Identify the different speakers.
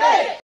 Speaker 1: တာ